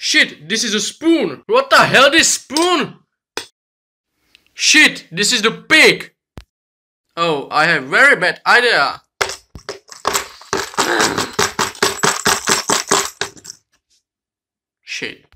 Shit, this is a spoon. What the hell, this spoon? Shit, this is the pig. Oh, I have very bad idea. Shit.